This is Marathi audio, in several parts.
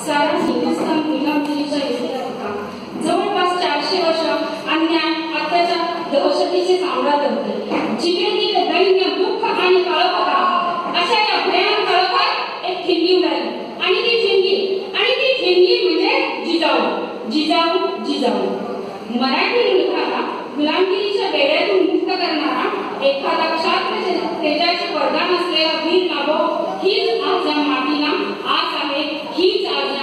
सारा हिंदुस्थान गुलामगिरीच्या युद्धात होता. जवळपास चारशे वर्ष अन्याय अत्याचार दहशतीचे साम्राज्य होते. जिकडे तिकडे दैन्य दुःख आणि काळोखा अशा या भयान काळोखात एक ठिणगी उडाली. आणि ती ठिणगी आणि ती ठिणगी म्हणजे जिजाऊ. जिजाऊ जिजाऊ. मराठी मुलगाला गुलामगिरीच्या बेड्यातून मुक्त करणारा एखादा क्षात्र तेजाचे वरदान असलेला वीर लाभो हीच आज मातीला आज आहे हीच आज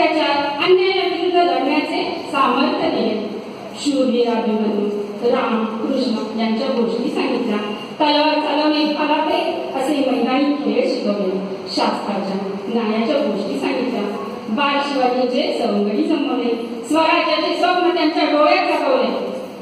अत्याचार अन्यायाविरुद्ध लढण्याचे सामर्थ्य दिले. शूर्य अभिमन्यू राम कृष्ण यांच्या गोष्टी सांगितल्या. तलवार चालवणे फलाते असे मैदानी खेळ शिकवले. शास्त्राच्या न्यायाच्या गोष्टी सांगितल्या. बाळ शिवाजीचे सवंगडी जमवले स्वराज्याचे स्वप्न त्यांच्या डोळ्यात जगवले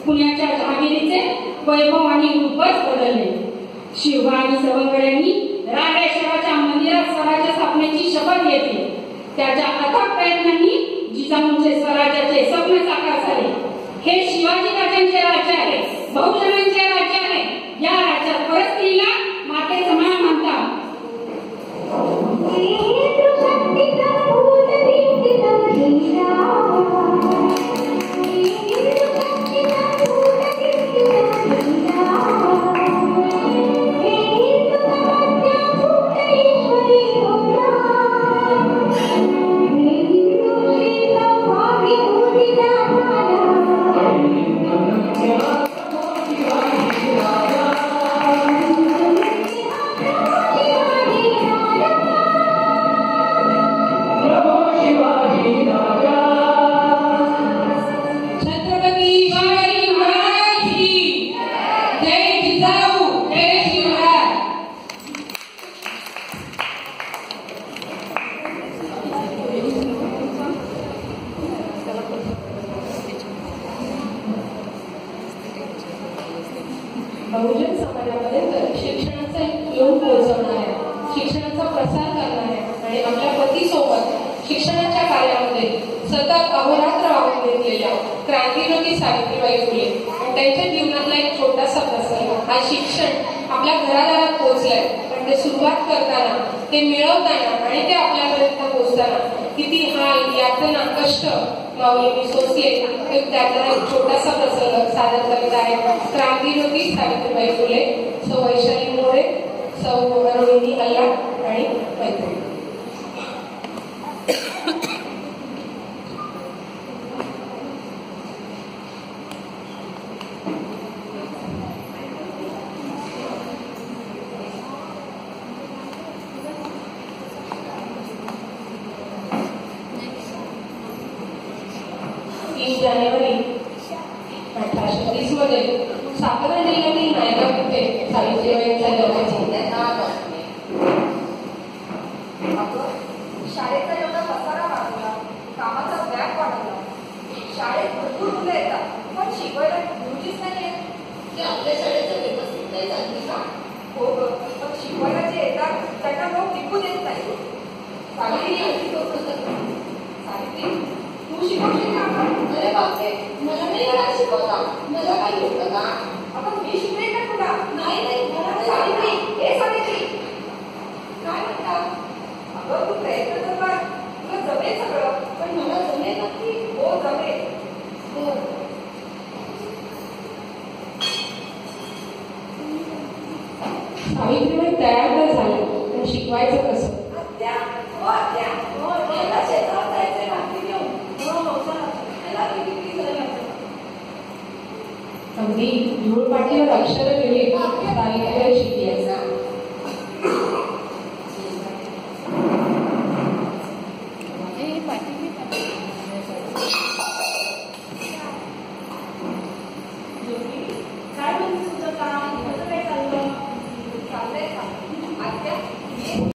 पुण्याच्या जहागिरीचे वैभव आणि रूपच बदलले. शिव आणि सवंगड्यांनी राडेश्वराच्या मंदिरात स्वराज्य स्थापनेची शपथ घेतली. त्याच्या अथक प्रयत्नांनी जिजाऊंचे स्वराज्याचे स्वप्न साकार झाले. हे शिवाजी राजांचे राज्य आहे बहुजनांचे राज्य आहे. या राज्यात परस्त्रीला माते समान मानतात सतत अहोरात्र वाहून घेतलेल्या क्रांतिज्योती सावित्रीबाई फुले आणि त्यांच्या जीवनातला एक छोटासा प्रसंग. हा शिक्षण आपल्या घराघरात पोहोचलाय. पण ते सुरुवात करताना ते मिळवताना आणि ते आपल्यापर्यंत पोहोचताना किती हाल यातना कष्ट. माऊलींनी सोसले ते त्यातला एक छोटासा प्रसंग सादर करीत आहे क्रांतिज्योती सावित्रीबाई फुले. सौ वैशाली मोरे सौ रोहिणी अल्ला आणि मैत्री तीस जानेवारी अठराशे तीसमध्ये सातारा जिल्ह्यातील नायगाव येथे सावित्रीबाईंचा जन्म झाला. शाळेचा एवढा पसारा वाढवला कामाचा व्याप वाढवला शाळेत भरपूर मुलं येतात पण शिकवायला गुरुजीच नाही येत. ते आपल्या शाळेचं व्यवस्थित नाही चालते का? हो ग पण शिकवायला जे येतात त्यांना लोक टिकू देत नाही. सावित्री तू शिकवशील का आपण अरे बापरे मला नाही येणार शिकवता मला काही होतं का आपण मी शिकवेन का तुला नाही नाही मला नाही सावित्री येणार. हे सावित्री काय म्हणता अगं तू प्रयत्न तर कर तुला जमेल सगळं पण मला जमेल नक्की हो जमेल. बरं. सावित्रीबाई तयार तर झाले पण शिकवायचं कसं? आत्या हो आत्या हो मला शेतावर जायचंय भाकरी घेऊन हो हो चला. मला किती झालं अगदी धूळ पाठीवर अक्षर लिहिली सावित्रीबाई शिकली